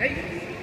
É hey.